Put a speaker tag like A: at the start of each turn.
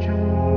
A: you